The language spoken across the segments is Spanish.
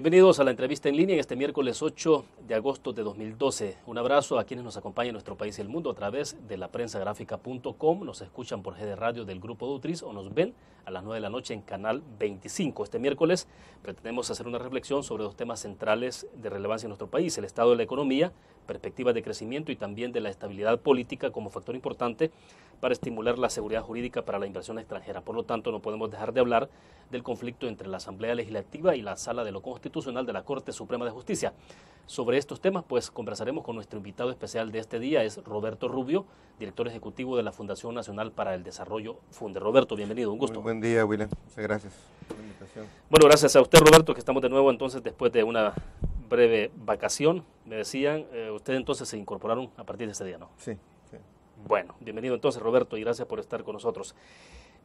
Bienvenidos a la entrevista en línea este miércoles 8 de agosto de 2012. Un abrazo a quienes nos acompañan en nuestro país y el mundo a través de la prensa gráfica.com. Nos escuchan por GD Radio del Grupo Dutris o nos ven a las 9 de la noche en Canal 25. Este miércoles pretendemos hacer una reflexión sobre dos temas centrales de relevancia en nuestro país, el estado de la economía, perspectivas de crecimiento y también de la estabilidad política como factor importante para estimular la seguridad jurídica para la inversión extranjera. Por lo tanto, no podemos dejar de hablar del conflicto entre la Asamblea Legislativa y la Sala de lo Constitucional de la Corte Suprema de Justicia. Sobre estos temas, pues conversaremos con nuestro invitado especial de este día, es Roberto Rubio, director ejecutivo de la Fundación Nacional para el Desarrollo Funde. Roberto, bienvenido, un gusto. Muy buen día, William. Muchas gracias por la invitación. Bueno, gracias a usted, Roberto, que estamos de nuevo entonces después de una breve vacación. Me decían, eh, ustedes entonces se incorporaron a partir de ese día, ¿no? Sí. Bueno, bienvenido entonces Roberto y gracias por estar con nosotros.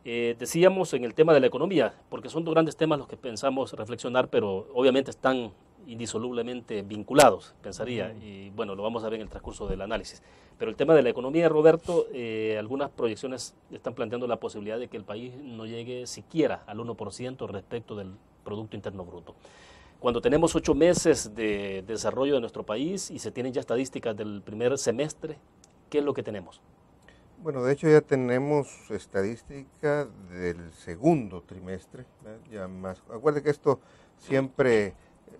Eh, decíamos en el tema de la economía, porque son dos grandes temas los que pensamos reflexionar, pero obviamente están indisolublemente vinculados, pensaría, y bueno, lo vamos a ver en el transcurso del análisis. Pero el tema de la economía, Roberto, eh, algunas proyecciones están planteando la posibilidad de que el país no llegue siquiera al 1% respecto del Producto Interno Bruto. Cuando tenemos ocho meses de desarrollo de nuestro país y se tienen ya estadísticas del primer semestre, ¿qué es lo que tenemos? Bueno, de hecho ya tenemos estadística del segundo trimestre, ya más. Acuerde que esto siempre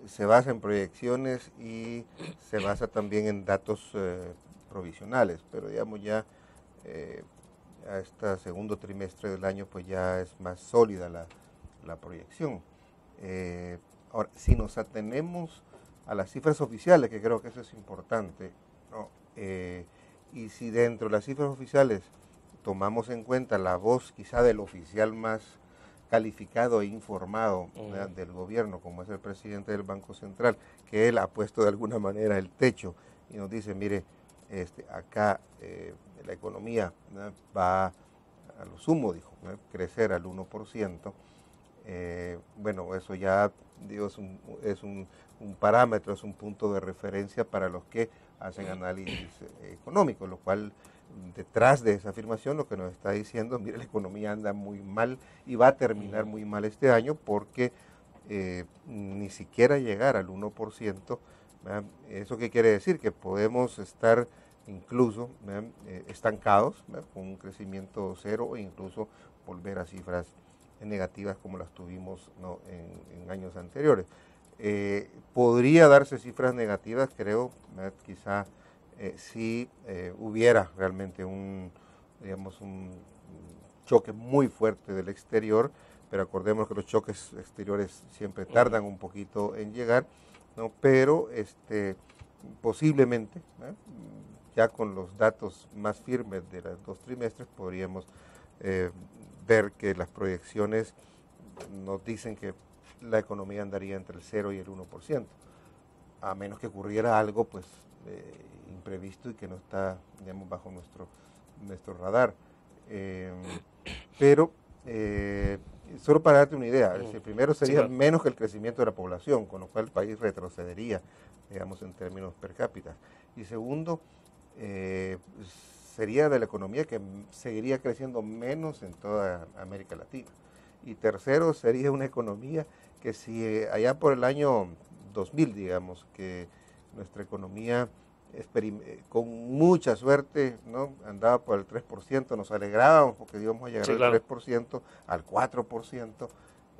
se basa en proyecciones y se basa también en datos eh, provisionales, pero digamos ya eh, a este segundo trimestre del año pues ya es más sólida la, proyección. Eh, ahora, si nos atenemos a las cifras oficiales, que creo que eso es importante, ¿no? y si dentro de las cifras oficiales tomamos en cuenta la voz quizá del oficial más calificado e informado del gobierno, como es el presidente del Banco Central, que él ha puesto de alguna manera el techo y nos dice, mire, este, acá eh, la economía va a lo sumo, dijo, crecer al 1%. Eh, bueno, eso ya digo, es, un, es un, un, parámetro, es un punto de referencia para los que hacen análisis eh, económico, lo cual detrás de esa afirmación lo que nos está diciendo, mire, la economía anda muy mal y va a terminar muy mal este año porque eh, ni siquiera llegar al 1%, ¿eso qué quiere decir? Que podemos estar incluso eh, estancados con un crecimiento cero o incluso volver a cifras negativas como las tuvimos en años anteriores. Eh, podría darse cifras negativas, creo, quizá eh, si eh, hubiera realmente un, digamos, un choque muy fuerte del exterior, pero acordemos que los choques exteriores siempre tardan un poquito en llegar, ¿no? pero este, posiblemente, ya con los datos más firmes de los dos trimestres, podríamos ver que las proyecciones nos dicen que la economía andaría entre el 0 y el 1%, a menos que ocurriera algo pues eh, imprevisto y que no está digamos, bajo nuestro, nuestro radar. Em, pero eh, solo para darte una idea, el primero sería menos que el crecimiento de la población, con lo cual el país retrocedería, digamos, en términos per cápita. Y segundo, eh, sería de la economía que seguiría creciendo menos en toda América Latina. Y tercero, sería una economía que si eh, allá por el año 2000, digamos, que nuestra economía eh, con mucha suerte ¿no? andaba por el 3%, nos alegrábamos porque íbamos a llegar al 3%, al 4%.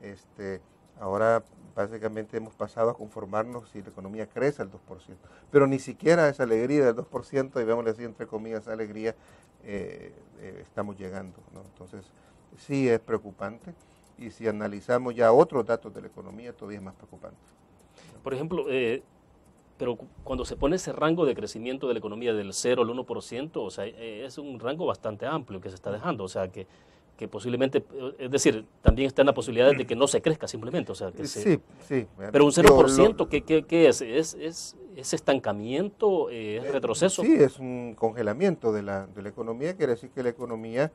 Este, ahora básicamente hemos pasado a conformarnos si la economía crece al 2%. Pero ni siquiera esa alegría del 2%, y vemos así entre comillas, esa alegría, eh, estamos llegando. ¿no? Entonces, sí es preocupante y si analizamos ya otros datos de la economía, todavía es más preocupante. Por ejemplo, eh, pero cuando se pone ese rango de crecimiento de la economía del 0 al 1%, o sea, eh, es un rango bastante amplio que se está dejando, o sea, que, que posiblemente, es decir, también está en la posibilidad de que no se crezca simplemente, o sea, que Sí, sí. Pero un 0%, ¿qué, qué, qué es? ¿Es, es, es estancamiento? ¿Es eh, retroceso? Sí, es un congelamiento de la, de la economía, quiere decir que la economía,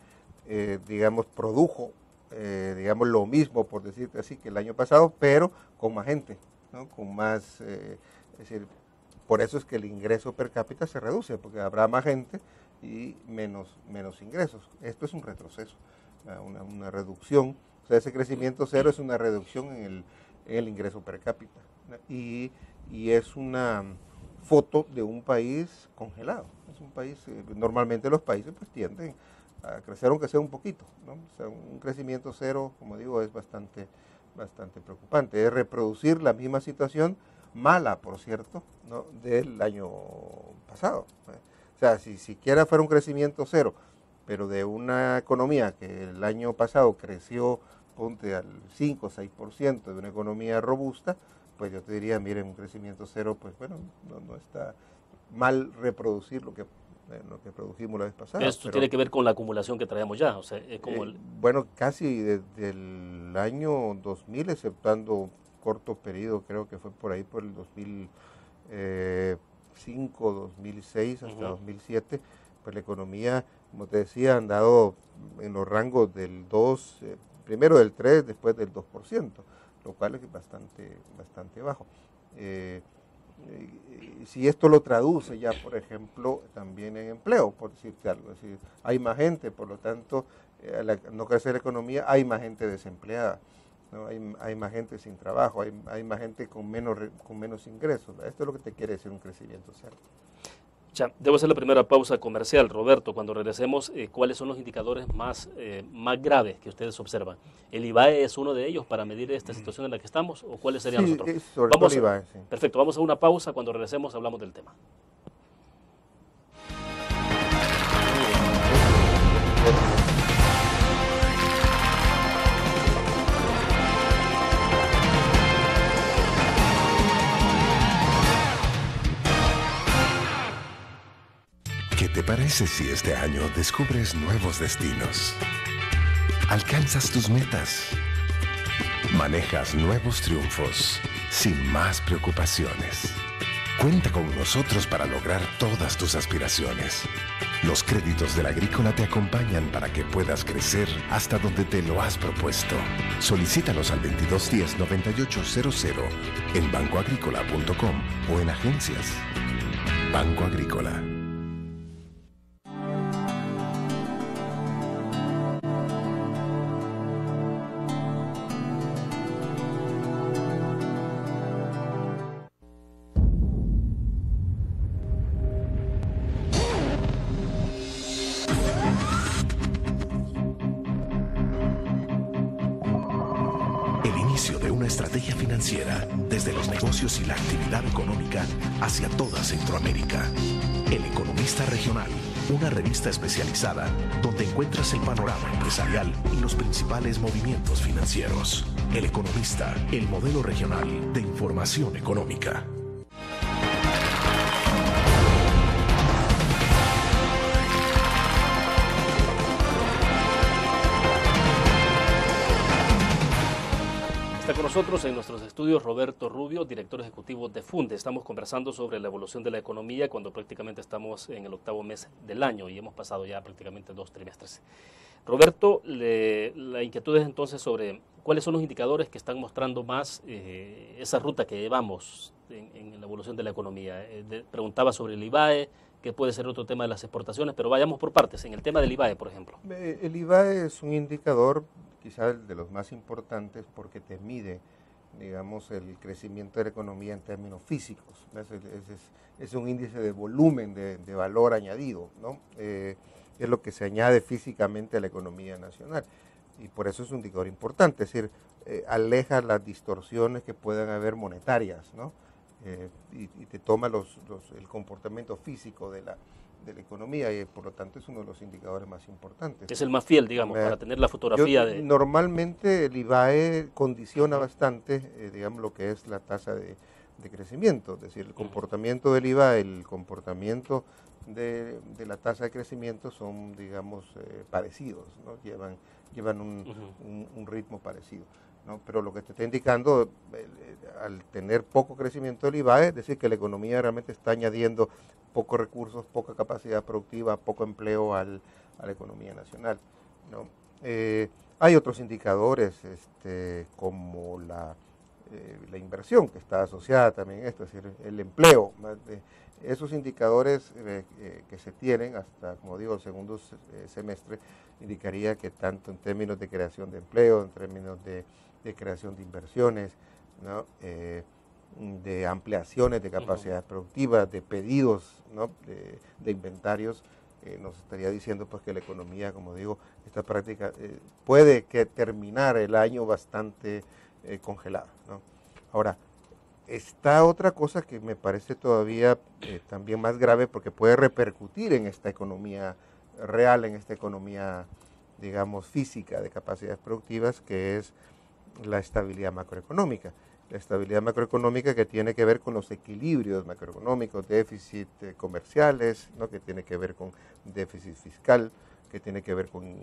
digamos, produjo eh, digamos, lo mismo, por decirte así, que el año pasado, pero con más gente, ¿no? con más, eh, es decir, por eso es que el ingreso per cápita se reduce, porque habrá más gente y menos, menos ingresos. Esto es un retroceso, una, una reducción. O sea, ese crecimiento cero es una reducción en el, en el ingreso per cápita. y, y es una foto de un país congelado. Es un país, eh, normalmente los países pues tienden a crecer aunque sea un poquito. O sea, un crecimiento cero, como digo, es bastante, bastante preocupante. Es reproducir la misma situación, mala por cierto, ¿no? del año pasado. O sea, si siquiera fuera un crecimiento cero, pero de una economía que el año pasado creció, ponte al 5 o 6% de una economía robusta, pues yo te diría, miren, un crecimiento cero, pues bueno, no, está mal reproducir lo que eh, lo que produjimos la vez pasada. Esto tiene que ver con la acumulación que traemos ya, o sea, es como eh, Bueno, casi desde el año 2000, exceptuando corto periodo, creo que fue por ahí por el 2005, 2006 hasta 2007, pues la economía, como te decía, ha andado en los rangos del 2, eh, primero del 3, después del 2% lo cual es bastante, bastante bajo. Eh, si esto lo traduce ya, por ejemplo, también en empleo, por decirte algo, es decir, hay más gente, por lo tanto, eh, no crecer la economía, hay más gente desempleada, ¿no? hay, hay, más gente sin trabajo, hay, hay, más gente con menos, con menos ingresos. Esto es lo que te quiere decir un crecimiento cero. Debo hacer la primera pausa comercial. Roberto, cuando regresemos, eh, ¿cuáles son los indicadores más, eh, más graves que ustedes observan? ¿El IBAE es uno de ellos para medir esta situación en la que estamos o cuáles serían los otros? vamos IBAE, sí. Perfecto, vamos a una pausa. Cuando regresemos hablamos del tema. Parece si este año descubres nuevos destinos? Alcanzas tus metas. Manejas nuevos triunfos sin más preocupaciones. Cuenta con nosotros para lograr todas tus aspiraciones. Los créditos de la agrícola te acompañan para que puedas crecer hasta donde te lo has propuesto. Solicítalos al 2210-9800 en bancoagrícola.com o en agencias. Banco Agrícola. Especializada donde encuentras el panorama empresarial y los principales movimientos financieros. El Economista, el modelo regional de información económica. Nosotros en nuestros estudios Roberto Rubio, director ejecutivo de Funde. Estamos conversando sobre la evolución de la economía cuando prácticamente estamos en el octavo mes del año y hemos pasado ya prácticamente dos trimestres. Roberto, la inquietud es entonces sobre cuáles son los indicadores que están mostrando más eh, esa ruta que llevamos en, la evolución de la economía. Eh, preguntaba sobre el IBAE, que puede ser otro tema de las exportaciones, pero vayamos por partes. En el tema del IBAE, por ejemplo. El IBAE es un indicador quizás de los más importantes porque te mide, digamos, el crecimiento de la economía en términos físicos. Es, un índice de volumen, de, valor añadido, ¿no? Eh, es lo que se añade físicamente a la economía nacional. Y por eso es un indicador importante, es decir, eh, aleja las distorsiones que puedan haber monetarias, ¿no? Eh, y, te toma los, el comportamiento físico de la, de la economía y por lo tanto es uno de los indicadores más importantes. Es el más fiel, digamos, para tener la fotografía de... Normalmente el IBAE condiciona bastante, eh, digamos, lo que es la tasa de, crecimiento, es decir, el comportamiento del IVAE, el comportamiento de, la tasa de crecimiento son, digamos, eh, parecidos, ¿no? llevan, llevan un, ritmo parecido. ¿No? Pero lo que te está indicando, eh, al tener poco crecimiento del IVAE, es decir, que la economía realmente está añadiendo pocos recursos, poca capacidad productiva, poco empleo al, a la economía nacional. ¿no? Eh, hay otros indicadores este, como la, eh, la, inversión que está asociada también a esto, es decir, el empleo. esos indicadores eh, que se tienen hasta, como digo, el segundo semestre indicaría que tanto en términos de creación de empleo, en términos de, de creación de inversiones, ¿no? de ampliaciones de capacidades productivas, de pedidos, ¿no? de, inventarios, eh, nos estaría diciendo pues que la economía, como digo, esta práctica eh, puede que terminar el año bastante eh, congelada. ¿no? Ahora, está otra cosa que me parece todavía también más grave porque puede repercutir en esta economía real, en esta economía, digamos, física de capacidades productivas, que es la estabilidad macroeconómica la estabilidad macroeconómica que tiene que ver con los equilibrios macroeconómicos, déficit eh, comerciales, ¿no? que tiene que ver con déficit fiscal, que tiene que ver con,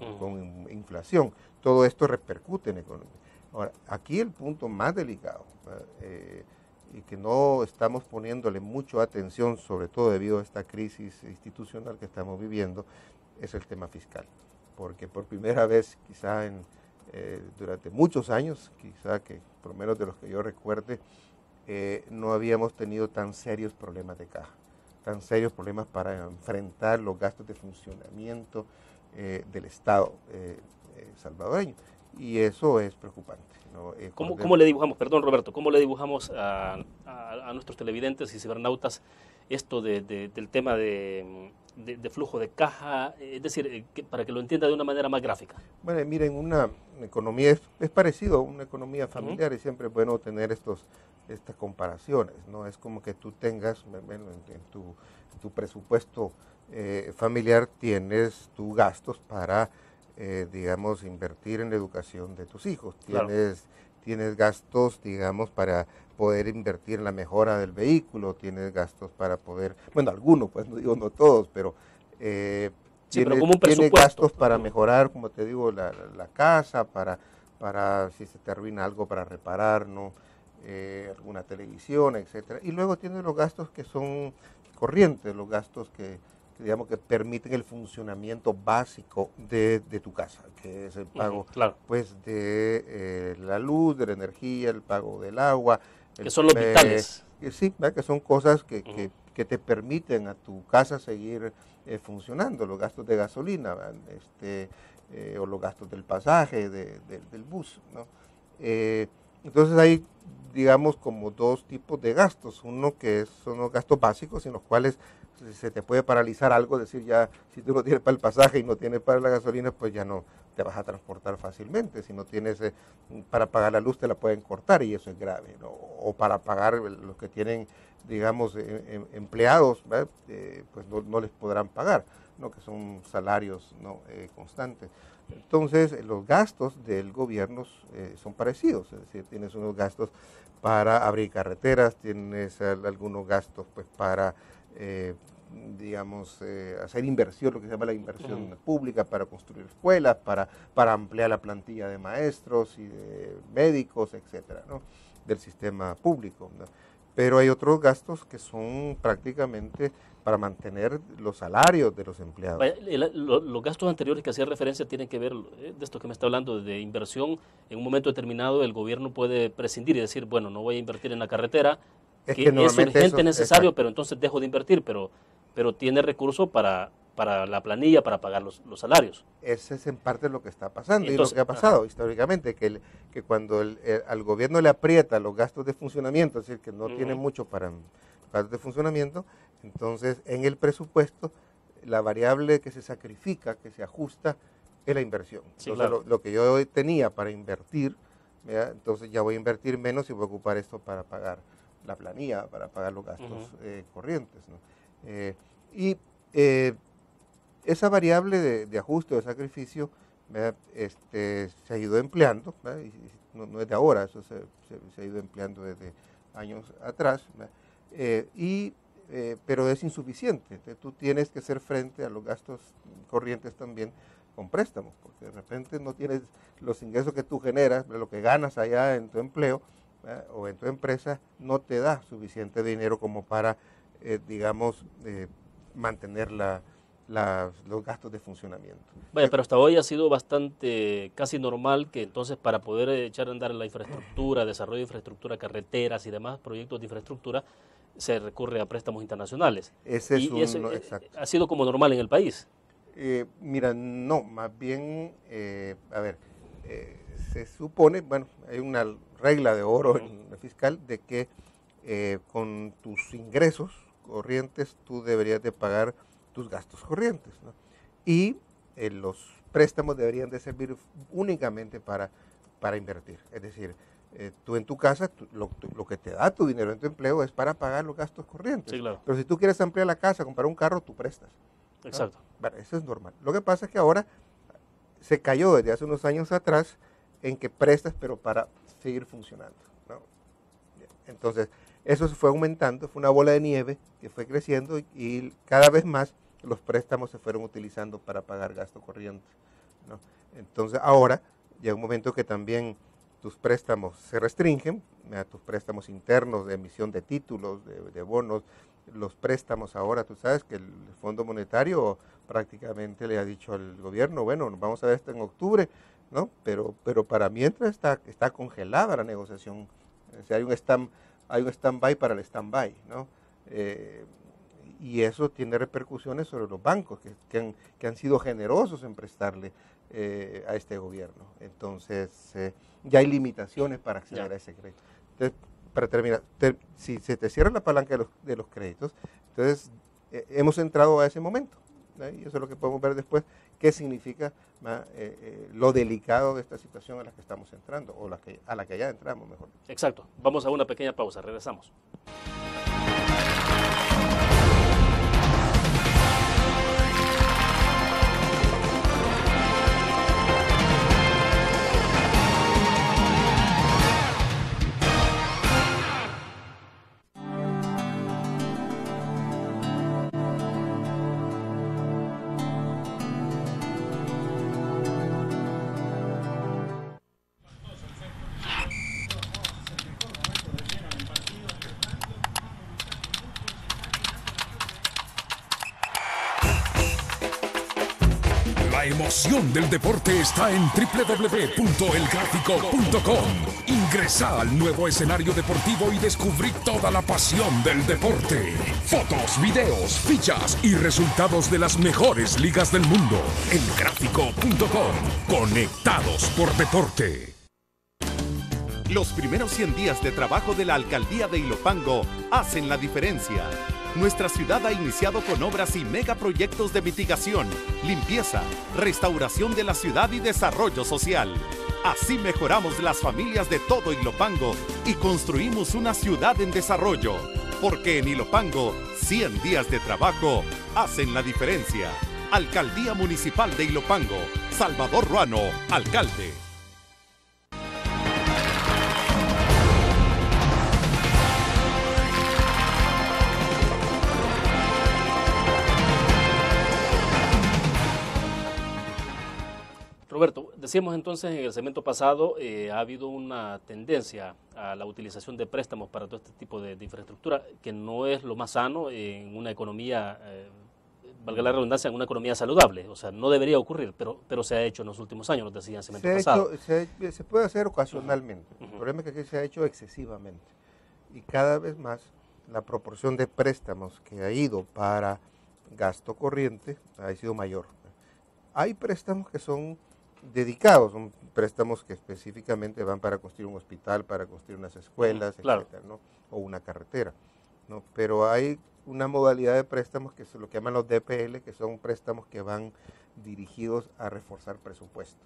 inflación. Todo esto repercute en economía. Ahora, aquí el punto más delicado eh, y que no estamos poniéndole mucha atención, sobre todo debido a esta crisis institucional que estamos viviendo, es el tema fiscal. Porque por primera vez, quizá en, eh, durante muchos años, quizá que por lo menos de los que yo recuerde, eh, no habíamos tenido tan serios problemas de caja, tan serios problemas para enfrentar los gastos de funcionamiento eh, del Estado salvadoreño. Y eso es preocupante. ¿Cómo, le dibujamos, perdón Roberto, cómo le dibujamos a, nuestros televidentes y cibernautas esto del tema de, de, flujo de caja, es decir, eh, para que lo entienda de una manera más gráfica. Bueno, miren, una economía es, es parecido a una economía familiar y siempre es bueno tener estos, estas comparaciones, ¿no? Es como que tú tengas, en, tu, tu, presupuesto eh, familiar tienes tus gastos para, eh, digamos, invertir en la educación de tus hijos, tienes, tienes gastos, digamos, para poder invertir en la mejora del vehículo, tienes gastos para poder, bueno, algunos, pues no digo no todos, pero eh, tiene, gastos para mejorar, como te digo, la, casa, para, para si se te arruina algo, para reparar, ¿no? Eh, alguna televisión, etcétera. Y luego tienes los gastos que son corrientes, los gastos que, digamos que permiten el funcionamiento básico de, tu casa, que es el pago pues de eh, la luz, de la energía, el pago del agua, que son los vitales. sí, que son cosas que, que, te permiten a tu casa seguir eh, funcionando, los gastos de gasolina este, eh, o los gastos del pasaje del bus. ¿no? Entonces hay, digamos, como dos tipos de gastos. Uno que son los gastos básicos en los cuales se te puede paralizar algo, decir ya, si tú no tienes para el pasaje y no tienes para la gasolina, pues ya no te vas a transportar fácilmente. Si no tienes eh, para pagar la luz, te la pueden cortar y eso es grave. O para pagar los que tienen, digamos, eh, em, empleados, eh, pues no, les podrán pagar, ¿no? que son salarios ¿no? constantes. Entonces, los gastos del gobierno son parecidos, es decir, tienes unos gastos para abrir carreteras, tienes algunos gastos pues para eh, digamos, eh, hacer inversión, lo que se llama la inversión pública para construir escuelas, para, para ampliar la plantilla de maestros y de médicos, etcétera, ¿no? del sistema público. Pero hay otros gastos que son prácticamente para mantener los salarios de los empleados. los gastos anteriores que hacía referencia tienen que ver, eh, de esto que me está hablando, de inversión, en un momento determinado el gobierno puede prescindir y decir, bueno, no voy a invertir en la carretera, es que, es urgente, necesario, pero entonces dejo de invertir, pero, pero tiene recursos para, para la planilla, para pagar los, los, salarios. Ese es en parte lo que está pasando y lo que ha pasado históricamente, que, que cuando el, al gobierno le aprieta los gastos de funcionamiento, es decir, que no tiene mucho para gastos de funcionamiento, entonces en el presupuesto la variable que se sacrifica, que se ajusta, es la inversión. entonces lo, que yo tenía para invertir, entonces ya voy a invertir menos y voy a ocupar esto para pagar la planilla para pagar los gastos eh, corrientes. Eh, y eh, esa variable de, ajuste o de sacrificio este, se ha ido empleando, no, es de ahora, eso se, ha ido empleando desde años atrás, y, pero es insuficiente. Tú tienes que hacer frente a los gastos corrientes también con préstamos, porque de repente no tienes los ingresos que tú generas, lo que ganas allá en tu empleo, o en tu empresa no te da suficiente dinero como para, eh, digamos, eh, mantener la, los gastos de funcionamiento. Vaya, pero hasta hoy ha sido bastante, casi normal que entonces para poder echar a andar la infraestructura, desarrollo de infraestructura, carreteras y demás proyectos de infraestructura, se recurre a préstamos internacionales. Ese es un, eh, ha sido como normal en el país. mira, no, más bien, a ver, se supone, bueno, hay una regla de oro en fiscal de que eh, con tus ingresos corrientes tú deberías de pagar tus gastos corrientes. Y eh, los préstamos deberían de servir únicamente para, para invertir. Es decir, eh, tú en tu casa, lo, que te da tu dinero en tu empleo es para pagar los gastos corrientes. Pero si tú quieres ampliar la casa, comprar un carro, tú prestas. Exacto. eso es normal. Lo que pasa es que ahora se cayó desde hace unos años atrás en que prestas, pero para seguir funcionando. Entonces, eso se fue aumentando, fue una bola de nieve que fue creciendo y, cada vez más los préstamos se fueron utilizando para pagar gastos corrientes. Entonces, ahora llega un momento que también tus préstamos se restringen, tus préstamos internos de emisión de títulos, de, bonos, los préstamos ahora, tú sabes que el Fondo Monetario prácticamente le ha dicho al gobierno, bueno, vamos a ver esto en octubre, ¿no? Pero, pero para mientras está, está congelada la negociación. hay un stand, hay un stand-by para el stand-by, ¿no? Eh, y eso tiene repercusiones sobre los bancos que, han, que han, sido generosos en prestarle eh, a este gobierno. Entonces, eh, ya hay limitaciones para acceder a ese crédito. Entonces, para terminar, si se te cierra la palanca de los, de los créditos, entonces eh, hemos entrado a ese momento. Y eso es lo que podemos ver después, qué significa lo delicado de esta situación a la que estamos entrando, o a la que ya entramos, mejor. Exacto. Vamos a una pequeña pausa, regresamos. Del deporte está en www.elgráfico.com. Ingresa al nuevo escenario deportivo y descubrí toda la pasión del deporte. Fotos, videos, fichas y resultados de las mejores ligas del mundo. Elgráfico.com. Conectados por deporte. Los primeros 100 días de trabajo de la alcaldía de Ilopango hacen la diferencia nuestra ciudad ha iniciado con obras y megaproyectos de mitigación, limpieza, restauración de la ciudad y desarrollo social. Así mejoramos las familias de todo Ilopango y construimos una ciudad en desarrollo. Porque en Ilopango, 100 días de trabajo hacen la diferencia. Alcaldía Municipal de Ilopango. Salvador Ruano, alcalde. Roberto, decíamos entonces en el segmento pasado, eh, ha habido una tendencia a la utilización de préstamos para todo este tipo de, infraestructura, que no es lo más sano en una economía, eh, valga la redundancia, en una economía saludable. O sea, no debería ocurrir, pero, pero se ha hecho en los últimos años, nos decían en el segmento pasado. se, puede hacer ocasionalmente, el problema es que se ha hecho excesivamente. Y cada vez más la proporción de préstamos que ha ido para gasto corriente ha sido mayor. Hay préstamos que son dedicados, son préstamos que específicamente van para construir un hospital, para construir unas escuelas, o una carretera. ¿no? Pero hay una modalidad de préstamos que es lo que llaman los DPL, que son préstamos que van dirigidos a reforzar presupuesto.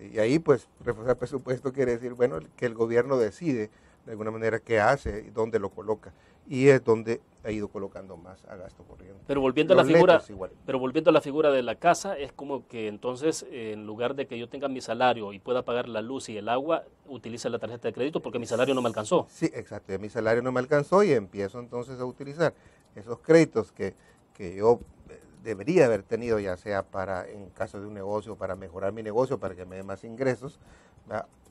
Y ahí, pues, reforzar presupuesto quiere decir, bueno, que el gobierno decide de alguna manera qué hace y dónde lo coloca. Y es donde ha ido colocando más a gasto corriente. Pero volviendo a la figura, pero volviendo a la figura de la casa, es como que entonces en lugar de que yo tenga mi salario y pueda pagar la luz y el agua, utilice la tarjeta de crédito porque mi salario no me alcanzó. Sí, exacto, mi salario no me alcanzó y empiezo entonces a utilizar esos créditos que, que yo eh, debería haber tenido, ya sea para, en caso de un negocio, para mejorar mi negocio, para que me dé más ingresos,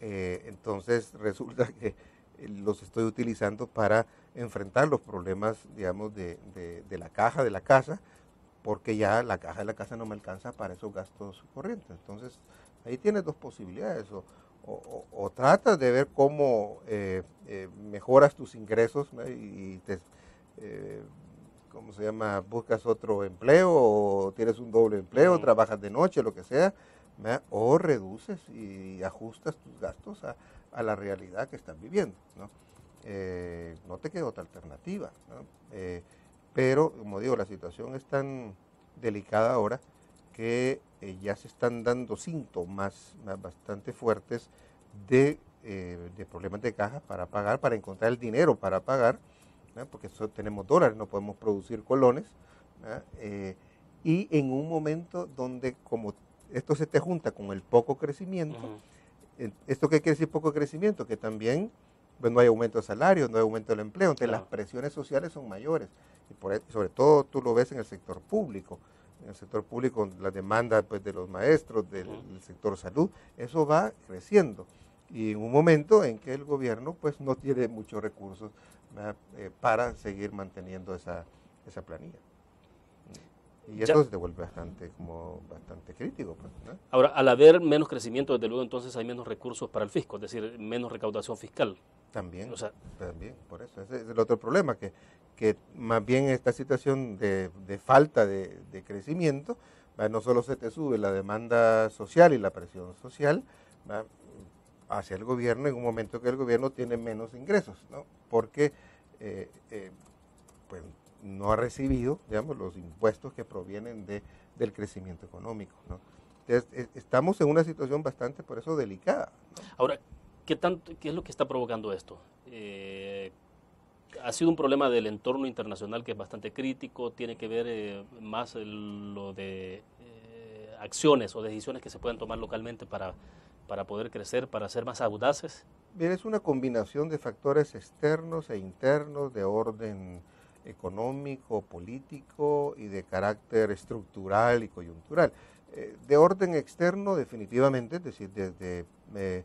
eh, entonces resulta que los estoy utilizando para enfrentar los problemas, digamos, de, la caja de la casa, porque ya la caja de la casa no me alcanza para esos gastos corrientes. Entonces, ahí tienes dos posibilidades. O, o, tratas de ver cómo eh, eh, mejoras tus ingresos y te, eh, ¿cómo se llama? Buscas otro empleo o tienes un doble empleo, trabajas de noche, lo que sea, o reduces y ajustas tus gastos a, a la realidad que están viviendo. ¿no? eh, no te queda otra alternativa. Eh, pero, como digo, la situación es tan delicada ahora que eh, ya se están dando síntomas bastante fuertes de, problemas de caja para pagar, para encontrar el dinero para pagar, porque tenemos dólares, no podemos producir colones. y en un momento donde como esto se te junta con el poco crecimiento, ¿esto qué quiere decir poco crecimiento? Que también pues no hay aumento de salario, no hay aumento del empleo, entonces las presiones sociales son mayores. Y por, e, sobre todo tú lo ves en el sector público. En el sector público, la demanda pues, de los maestros, del, sector salud, eso va creciendo. Y en un momento en que el gobierno pues no tiene muchos recursos eh, para seguir manteniendo esa, esa planilla. Y eso se vuelve bastante, como bastante crítico. Pues, Ahora, al haber menos crecimiento, desde luego entonces hay menos recursos para el fisco, es decir, menos recaudación fiscal. También, o sea, también, por eso. Ese es el otro problema, que, que más bien esta situación de, de falta de, de crecimiento, no solo se te sube la demanda social y la presión social hacia el gobierno en un momento que el gobierno tiene menos ingresos, ¿no? porque eh, eh, pues, no ha recibido, digamos, los impuestos que provienen de, del crecimiento económico. ¿no? Entonces, estamos en una situación bastante, por eso, delicada. Ahora, ¿qué, tanto, ¿qué es lo que está provocando esto? Eh, ha sido un problema del entorno internacional que es bastante crítico, tiene que ver eh, más lo de eh, acciones o decisiones que se pueden tomar localmente para, para poder crecer, para ser más audaces. Bien, es una combinación de factores externos e internos de orden económico, político y de carácter estructural y coyuntural. Eh, de orden externo, definitivamente, es decir, desde, eh,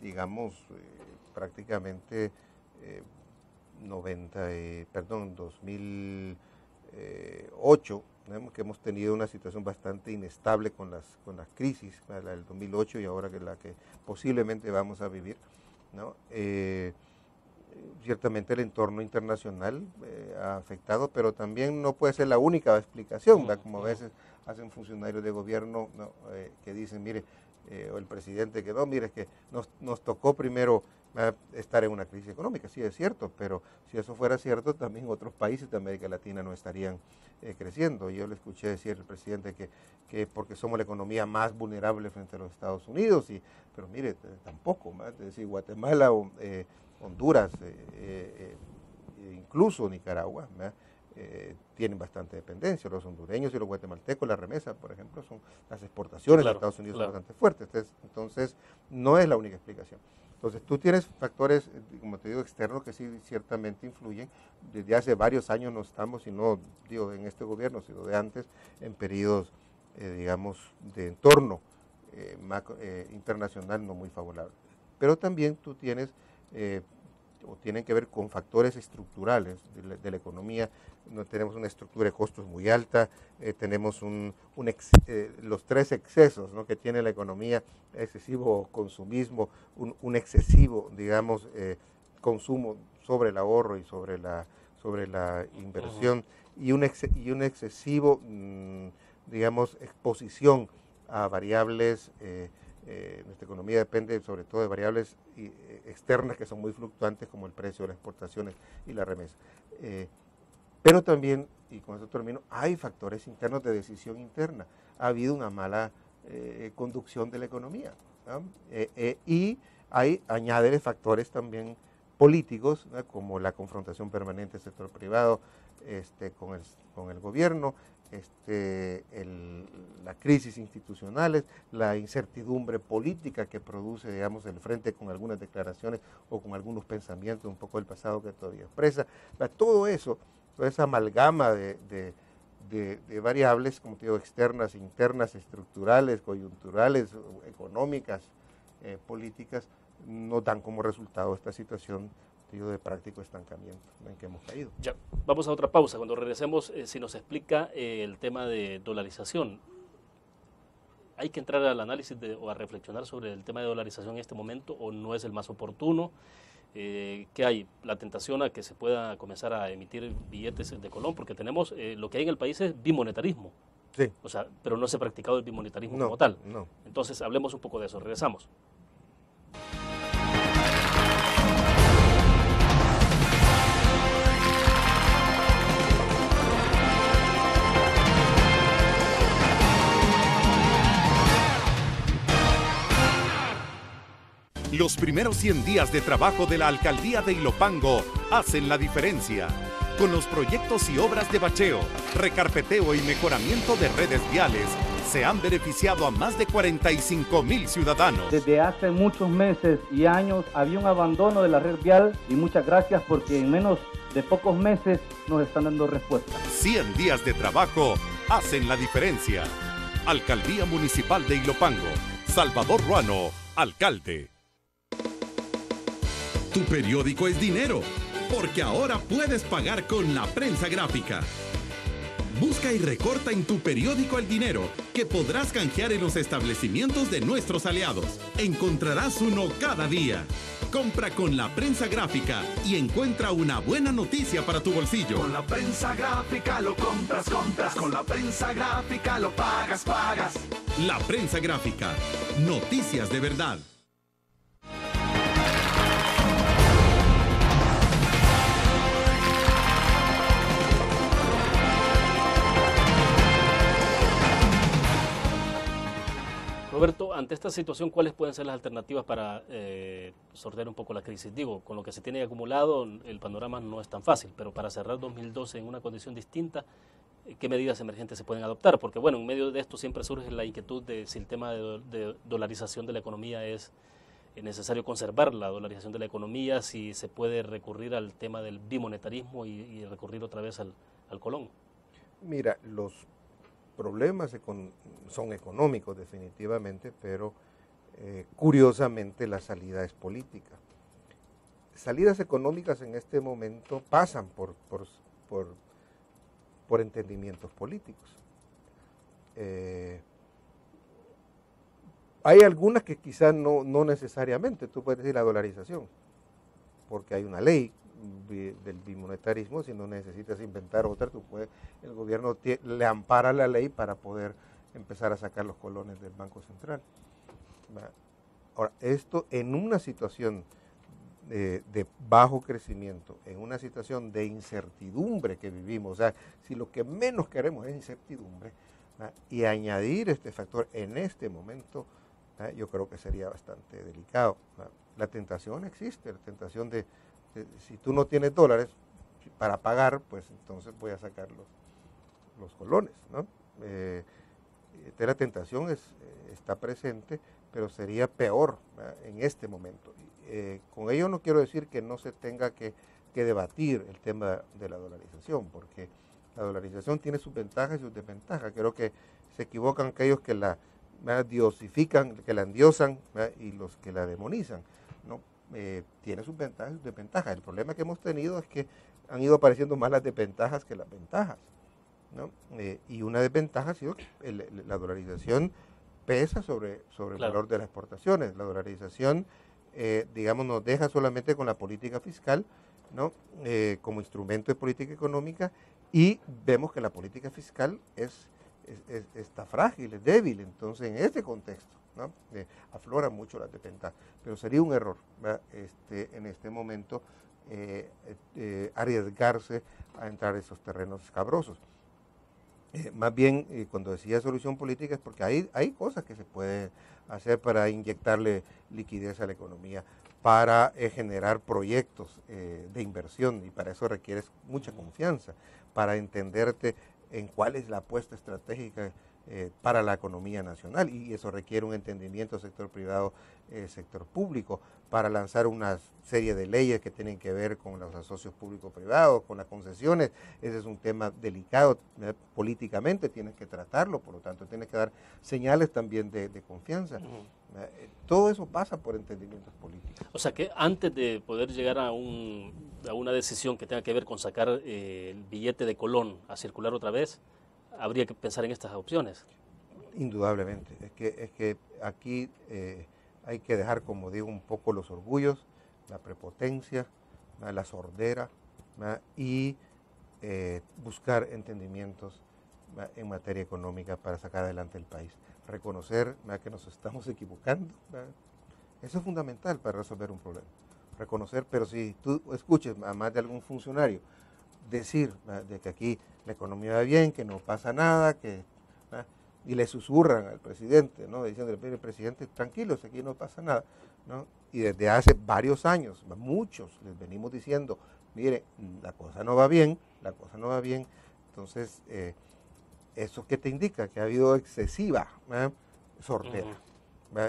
digamos, eh, prácticamente 90, perdón, 2008, que hemos tenido una situación bastante inestable con las, con las crisis, la del 2008 y ahora que la que posiblemente vamos a vivir. ¿no? Ciertamente el entorno internacional eh, ha afectado, pero también no puede ser la única explicación, como a veces hacen funcionarios de gobierno eh, que dicen, mire, eh, o el presidente que no, mire, que nos, nos tocó primero estar en una crisis económica, sí es cierto, pero si eso fuera cierto, también otros países de América Latina no estarían creciendo. Yo le escuché decir al presidente que, que porque somos la economía más vulnerable frente a los Estados Unidos, y, pero mire, tampoco, es decir, Guatemala... Honduras, eh, eh, eh, incluso Nicaragua, tienen bastante dependencia. Los hondureños y los guatemaltecos, la remesa, por ejemplo, son las exportaciones de Estados Unidos son bastante fuertes. Entonces, no es la única explicación. Entonces, tú tienes factores, como te digo, externos que sí ciertamente influyen. Desde hace varios años no estamos, y no digo en este gobierno, sino de antes, en periodos, digamos, de entorno internacional no muy favorable. Pero también tú tienes eh, o tienen que ver con factores estructurales de la, economía. No tenemos una estructura de costos muy alta, eh, tenemos un, eh, los tres excesos que tiene la economía, excesivo consumismo, un, excesivo, digamos, consumo sobre el ahorro y sobre la, sobre la inversión y, un y un excesivo, mm, digamos, exposición a variables eh, nuestra economía depende sobre todo de variables eh, externas que son muy fluctuantes como el precio de las exportaciones y la remesa. Eh, pero también, y con eso termino, hay factores internos de decisión interna. Ha habido una mala conducción de la economía. y hay, añade factores también políticos, como la confrontación permanente del sector privado este, con, el, con el gobierno, este, la crisis institucionales, la incertidumbre política que produce, digamos, el frente con algunas declaraciones o con algunos pensamientos un poco del pasado que todavía expresa. Todo eso, toda esa amalgama de, variables, como te digo, externas, internas, estructurales, coyunturales, económicas, eh, políticas, no dan como resultado esta situación de práctico estancamiento en que hemos caído. Ya, vamos a otra pausa. Cuando regresemos, eh, si nos explica eh, el tema de dolarización, ¿hay que entrar al análisis o a reflexionar sobre el tema de dolarización en este momento o no es el más oportuno? Eh, ¿Qué hay? La tentación a que se pueda comenzar a emitir billetes de Colón, porque tenemos, lo que hay en el país es bimonetarismo. Sí. O sea, pero no se ha practicado el bimonetarismo como tal. No. Entonces, hablemos un poco de eso. Regresamos. Los primeros 100 días de trabajo de la alcaldía de Ilopango hacen la diferencia. Con los proyectos y obras de bacheo, recarpeteo y mejoramiento de redes viales, se han beneficiado a más de 45 mil ciudadanos. Desde hace muchos meses y años había un abandono de la red vial y muchas gracias porque en menos de pocos meses nos están dando respuesta. 100 días de trabajo hacen la diferencia. Alcaldía Municipal de Ilopango. Salvador Ruano, alcalde. Tu periódico es dinero, porque ahora puedes pagar con la prensa gráfica. Busca y recorta en tu periódico el dinero que podrás canjear en los establecimientos de nuestros aliados. Encontrarás uno cada día. Compra con la prensa gráfica y encuentra una buena noticia para tu bolsillo. Con la prensa gráfica lo compras, compras. Con la prensa gráfica lo pagas, pagas. La prensa gráfica. Noticias de verdad. Ante esta situación, ¿cuáles pueden ser las alternativas para eh, sortear un poco la crisis? Digo, con lo que se tiene acumulado, el panorama no es tan fácil, pero para cerrar 2012 en una condición distinta, eh, ¿qué medidas emergentes se pueden adoptar? Porque, bueno, en medio de esto siempre surge la inquietud de si el tema de, de dolarización de la economía es necesario conservar la dolarización de la economía, si se puede recurrir al tema del bimonetarismo y, y recurrir otra vez al, al colón. Mira, los problemas son económicos definitivamente, pero eh, curiosamente la salida es política. Salidas económicas en este momento pasan por, por, por, entendimientos políticos. Eh, hay algunas que quizás no, no necesariamente, tú puedes decir la dolarización, porque hay una ley del bimonetarismo, si no necesitas inventar otra, tú puedes, el gobierno le ampara la ley para poder empezar a sacar los colones del Banco Central. Ahora, esto en una situación de, bajo crecimiento, en una situación de incertidumbre que vivimos, o sea, si lo que menos queremos es incertidumbre, y añadir este factor en este momento, yo creo que sería bastante delicado. La tentación existe, la tentación de, si tú no tienes dólares para pagar, pues entonces voy a sacar los, los colones, ¿no? Eh, la tentación es, eh, está presente, pero sería peor en este momento. Eh, con ello no quiero decir que no se tenga que, que, debatir el tema de la dolarización, porque la dolarización tiene sus ventajas y sus desventajas. Creo que se equivocan aquellos que la diosifican, que la endiosan y los que la demonizan. ¿No? Eh, tiene sus ventajas y sus desventajas. El problema que hemos tenido es que han ido apareciendo más las desventajas que las ventajas. Eh, y una desventaja ha sido que la dolarización pesa sobre, sobre el valor de las exportaciones. La dolarización, eh, digamos, nos deja solamente con la política fiscal ¿no? como instrumento de política económica y vemos que la política fiscal es, está frágil, es débil. Entonces, en este contexto, ¿no? Eh, aflora mucho la desventajas. Pero sería un error este, en este momento eh, eh, arriesgarse a entrar en esos terrenos escabrosos. más bien, cuando decía solución política es porque hay, hay cosas que se pueden hacer para inyectarle liquidez a la economía, para generar proyectos de inversión y para eso requieres mucha confianza, para entenderte en cuál es la apuesta estratégica eh, para la economía nacional y eso requiere un entendimiento sector privado, eh, sector público, para lanzar una serie de leyes que tienen que ver con los asocios público-privados, con las concesiones. Ese es un tema delicado eh, políticamente, tienes que tratarlo, por lo tanto, tienes que dar señales también de, confianza. Todo eso pasa por entendimientos políticos. O sea que antes de poder llegar a, un, a una decisión que tenga que ver con sacar el billete de Colón a circular otra vez, habría que pensar en estas opciones. Indudablemente, es que, es que aquí eh, hay que dejar, como digo, un poco los orgullos, la prepotencia, la sordera y eh, buscar entendimientos en materia económica para sacar adelante el país. Reconocer que nos estamos equivocando, eso es fundamental para resolver un problema. Reconocer, pero si tú escuches a más de algún funcionario decir de que aquí la economía va bien, que no pasa nada, que y le susurran al presidente, ¿no? diciendo el presidente, tranquilos, aquí no pasa nada, ¿no? y desde hace varios años, muchos, les venimos diciendo, mire, la cosa no va bien, la cosa no va bien. Entonces, eh, ¿eso qué te indica? Que ha habido excesiva sordera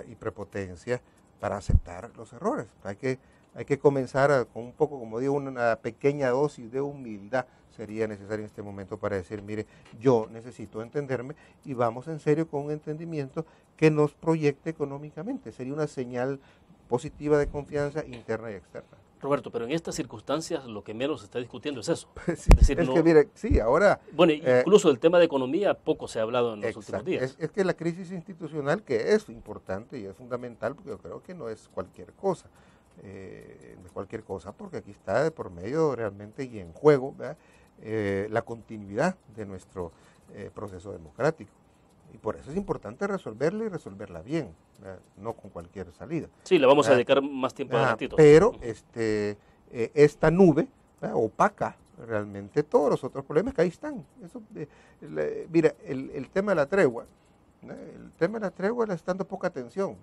y prepotencia para aceptar los errores. Hay que, hay que comenzar con un poco, como digo, una pequeña dosis de humildad sería necesario en este momento para decir, mire, yo necesito entenderme y vamos en serio con un entendimiento que nos proyecte económicamente. Sería una señal positiva de confianza interna y externa. Roberto, pero en estas circunstancias lo que menos se está discutiendo es eso. sí, es, que mire, sí, ahora... Bueno, eh, incluso el tema de economía poco se ha hablado en los últimos días. Es, que la crisis institucional, que es importante y es fundamental, porque yo creo que no es cualquier cosa, eh, cualquier cosa, porque aquí está de por medio realmente y en juego eh, la continuidad de nuestro eh, proceso democrático. Y por eso es importante resolverla y resolverla bien, no con cualquier salida. Sí, le vamos a dedicar más tiempo a ratito. Pero este, eh, esta nube opaca realmente todos los otros problemas que ahí están. Eso, mira, el, tema de la tregua, el tema de la tregua le está dando poca atención.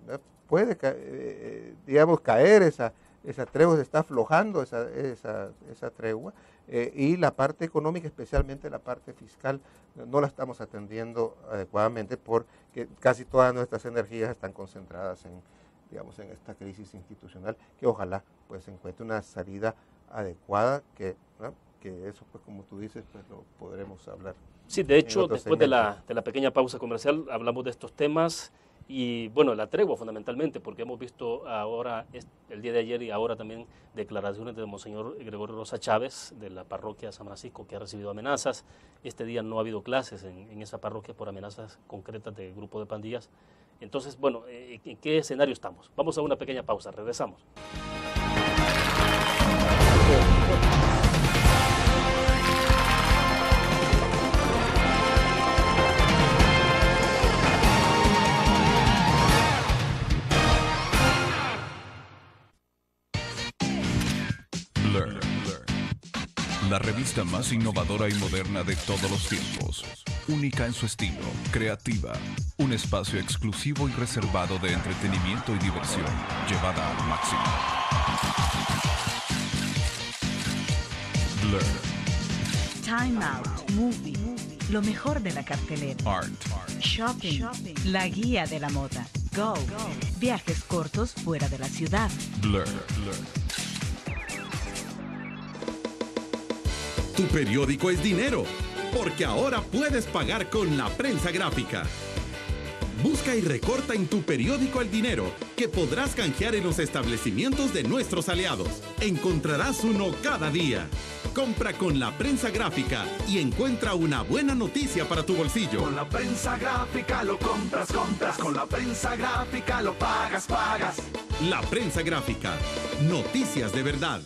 Puede, eh, digamos, caer esa, esa tregua, se está aflojando esa, esa, esa tregua eh, y la parte económica, especialmente la parte fiscal, no la estamos atendiendo adecuadamente porque casi todas nuestras energías están concentradas en, digamos, en esta crisis institucional que ojalá pues encuentre una salida adecuada que, que eso pues como tú dices pues lo podremos hablar. Sí, de hecho después de la, de la pequeña pausa comercial hablamos de estos temas y bueno, la tregua fundamentalmente, porque hemos visto ahora, el día de ayer y ahora también, declaraciones de Monseñor Gregorio Rosa Chávez, de la parroquia San Francisco, que ha recibido amenazas. Este día no ha habido clases en, esa parroquia por amenazas concretas de grupo de pandillas. Entonces, bueno, eh, ¿en qué escenario estamos? Vamos a una pequeña pausa, regresamos. La revista más innovadora y moderna de todos los tiempos. Única en su estilo, creativa, un espacio exclusivo y reservado de entretenimiento y diversión, llevada al máximo. Blur. Time Out, Movie, lo mejor de la cartelera. Art. Shopping, la guía de la moda. Go, viajes cortos fuera de la ciudad. Blur. Tu periódico es dinero, porque ahora puedes pagar con la prensa gráfica. Busca y recorta en tu periódico el dinero que podrás canjear en los establecimientos de nuestros aliados. Encontrarás uno cada día. Compra con la prensa gráfica y encuentra una buena noticia para tu bolsillo. Con la prensa gráfica lo compras, compras. Con la prensa gráfica lo pagas, pagas. La prensa gráfica. Noticias de verdad.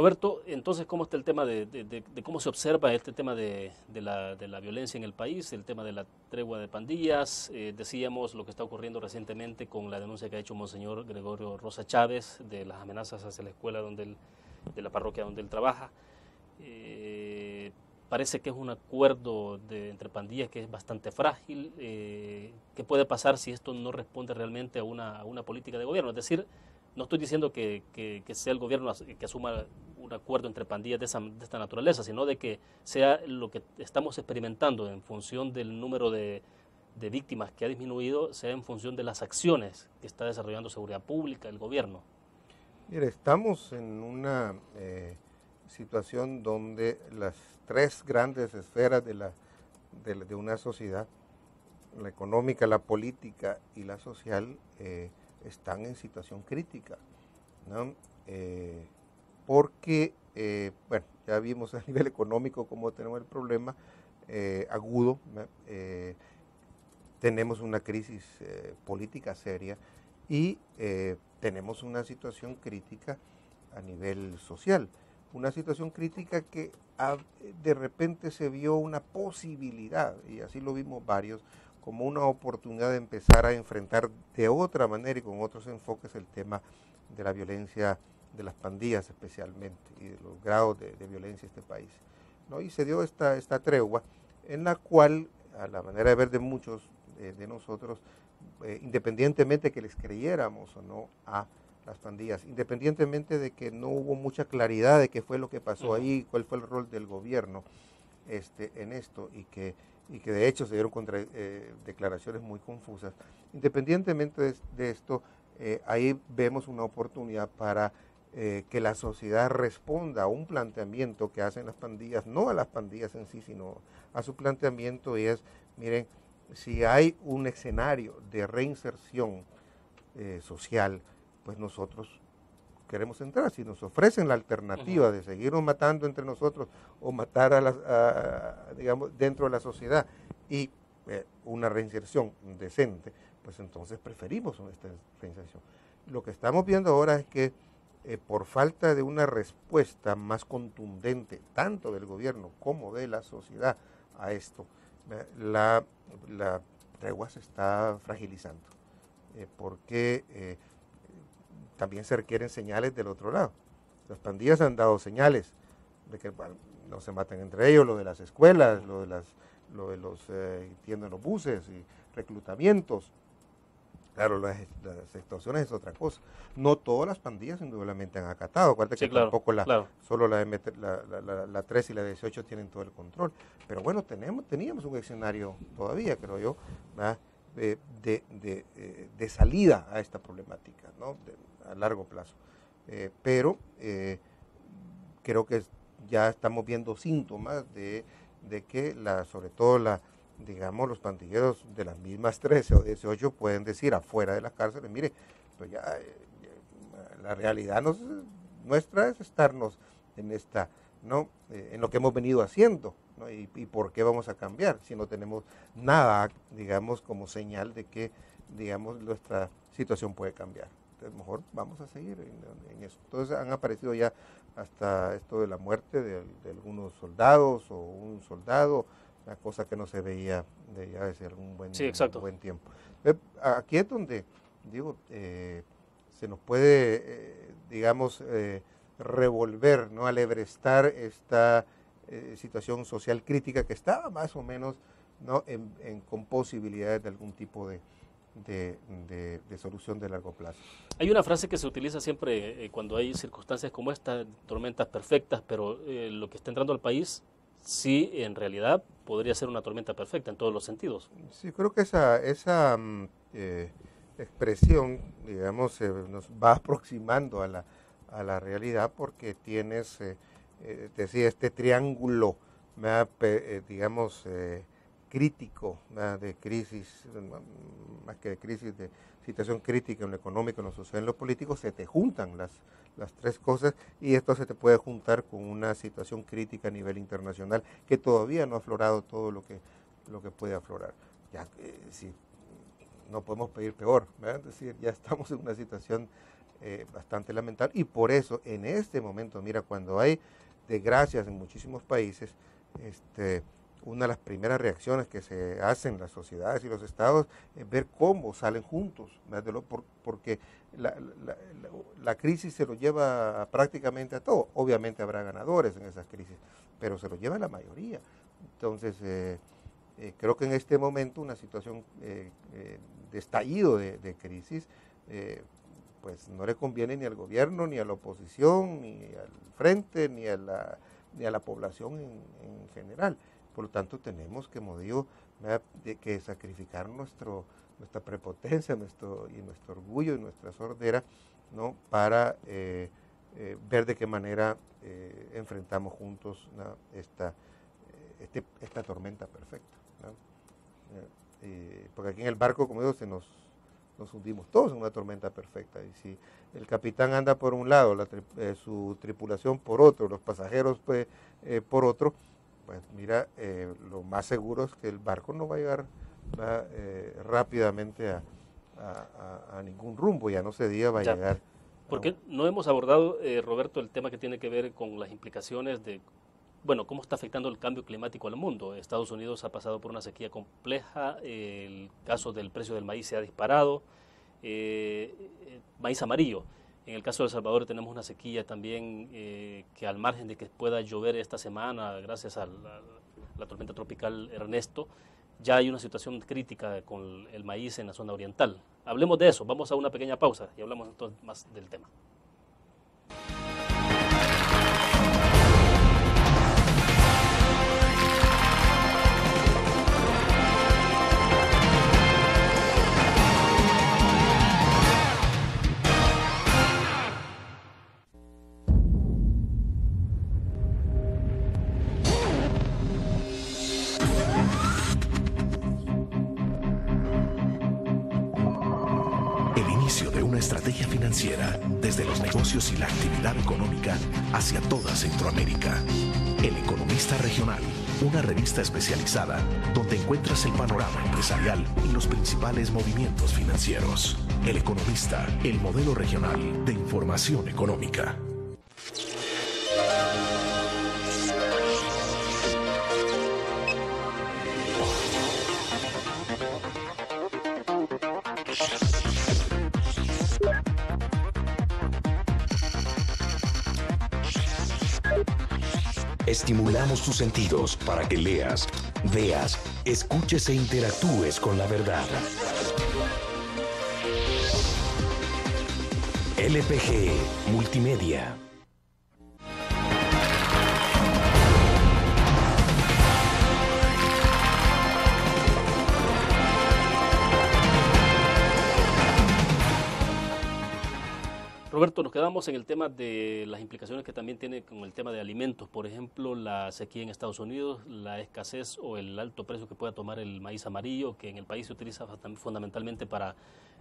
Roberto, entonces, ¿cómo está el tema de, cómo se observa este tema de, la, violencia en el país, el tema de la tregua de pandillas? Eh, decíamos lo que está ocurriendo recientemente con la denuncia que ha hecho Monseñor Gregorio Rosa Chávez de las amenazas hacia la escuela donde de la parroquia donde él trabaja. Eh, parece que es un acuerdo de, entre pandillas que es bastante frágil. Eh, ¿Qué puede pasar si esto no responde realmente a una, a una política de gobierno? Es decir, no estoy diciendo que, sea el gobierno que asuma acuerdo entre pandillas de, esta naturaleza, sino de que sea lo que estamos experimentando en función del número de, víctimas que ha disminuido, sea en función de las acciones que está desarrollando seguridad pública, el gobierno. Mire, estamos en una eh, situación donde las tres grandes esferas de, la, de, una sociedad, la económica, la política y la social, eh, están en situación crítica, ¿no? Eh, porque, eh, bueno, ya vimos a nivel económico cómo tenemos el problema eh, agudo, tenemos una crisis política seria y tenemos una situación crítica a nivel social, una situación crítica que de repente se vio una posibilidad, y así lo vimos varios, como una oportunidad de empezar a enfrentar de otra manera y con otros enfoques el tema de la violencia de las pandillas especialmente y de los grados de, violencia en este país. ¿no? Y se dio esta, esta tregua en la cual, a la manera de ver de muchos de, nosotros, eh, independientemente que les creyéramos o no a las pandillas, independientemente de que no hubo mucha claridad de qué fue lo que pasó ahí, cuál fue el rol del gobierno este, en esto y que, y que de hecho se dieron contra, eh, declaraciones muy confusas, independientemente de, esto, eh, ahí vemos una oportunidad para eh, que la sociedad responda a un planteamiento que hacen las pandillas, no a las pandillas en sí, sino a su planteamiento y es, miren, si hay un escenario de reinserción eh, social, pues nosotros queremos entrar. Si nos ofrecen la alternativa de seguirnos matando entre nosotros o matar a, las, digamos, dentro de la sociedad y eh, una reinserción decente, pues entonces preferimos esta reinserción. Lo que estamos viendo ahora es que eh, por falta de una respuesta más contundente, tanto del gobierno como de la sociedad, a esto, la, la tregua se está fragilizando, eh, porque eh, también se requieren señales del otro lado. Las pandillas han dado señales de que no se maten entre ellos, lo de las escuelas, lo de, las, de los eh, los buses y reclutamientos, Claro, las, extorsiones es otra cosa. No todas las pandillas indudablemente han acatado. Acuérdate que tampoco la, solo la, la, la, 3 y la 18 tienen todo el control. Pero bueno, tenemos, teníamos un escenario todavía, creo yo, de, de, eh, de, salida a esta problemática ¿no? a largo plazo. Eh, pero eh, creo que ya estamos viendo síntomas de, de que la, sobre todo la, digamos, los pandilleros de las mismas 13 o 18 pueden decir afuera de las cárceles, mire, pues ya, la realidad nuestra es estarnos en esta, ¿no? Eh, en lo que hemos venido haciendo, ¿no? Y, por qué vamos a cambiar si no tenemos nada, digamos, como señal de que, digamos, nuestra situación puede cambiar. Entonces, mejor vamos a seguir en, eso. Entonces han aparecido ya hasta esto de la muerte de algunos soldados o un soldado, una cosa que no se veía de ya desde algún buen, buen tiempo. Aquí es donde, digo, eh, se nos puede, eh, digamos, eh, revolver, ¿no? Alebrestar esta situación social crítica que estaba más o menos ¿no? En, con posibilidades de algún tipo de, de, solución de largo plazo. Hay una frase que se utiliza siempre cuando hay circunstancias como esta, tormentas perfectas, pero lo que está entrando al país sí en realidad podría ser una tormenta perfecta en todos los sentidos. Sí, creo que esa, esa mm, eh, expresión, digamos, nos va aproximando a la, a la realidad porque tienes, eh, eh, decía, este triángulo, digamos, crítico de crisis, más que de crisis, de situación crítica en lo económico, en lo social, en lo político, se te juntan las, las tres cosas y esto se te puede juntar con una situación crítica a nivel internacional que todavía no ha aflorado todo lo que, lo que puede aflorar. Ya, eh, no podemos pedir peor, es decir, ya estamos en una situación eh, bastante lamentable y por eso en este momento, mira, cuando hay desgracias en muchísimos países, este, una de las primeras reacciones que se hacen las sociedades y los estados es ver cómo salen juntos, porque la, crisis se lo lleva prácticamente a todo. Obviamente habrá ganadores en esas crisis, pero se lo lleva la mayoría. Entonces, eh, eh, creo que en este momento una situación eh, de estallido de, crisis, pues no le conviene ni al gobierno, ni a la oposición, ni al frente, ni a la, ni a la población en general. Por lo tanto, tenemos que, como digo, que sacrificar nuestro, nuestra prepotencia nuestro, y nuestro orgullo y nuestra sordera ¿no? para eh, eh, ver de qué manera eh, enfrentamos juntos esta, este, esta tormenta perfecta. porque aquí en el barco, como digo, se nos, nos hundimos todos en una tormenta perfecta. Y si el capitán anda por un lado, su tripulación por otro, los pasajeros pues, por otro, pues mira, eh, lo más seguro es que el barco no va a llegar eh, rápidamente a, ningún rumbo, ya no se diga va a llegar. Porque no hemos abordado, eh, Roberto, el tema que tiene que ver con las implicaciones de, bueno, cómo está afectando el cambio climático al mundo. Estados Unidos ha pasado por una sequía compleja, el caso del precio del maíz se ha disparado, maíz amarillo En el caso de El Salvador tenemos una sequía también eh, que al margen de que pueda llover esta semana, gracias a la, la tormenta tropical Ernesto, ya hay una situación crítica con el maíz en la zona oriental. Hablemos de eso, vamos a una pequeña pausa y hablamos entonces más del tema. Especializada donde encuentras el panorama empresarial y los principales movimientos financieros. El Economista, el modelo regional de información económica. Estimulamos tus sentidos para que leas, veas, escuches e interactúes con la verdad. LPG Multimedia. Roberto, nos quedamos en el tema de las implicaciones que también tiene con el tema de alimentos. Por ejemplo, la sequía en Estados Unidos, la escasez o el alto precio que pueda tomar el maíz amarillo, que en el país se utiliza fundamentalmente para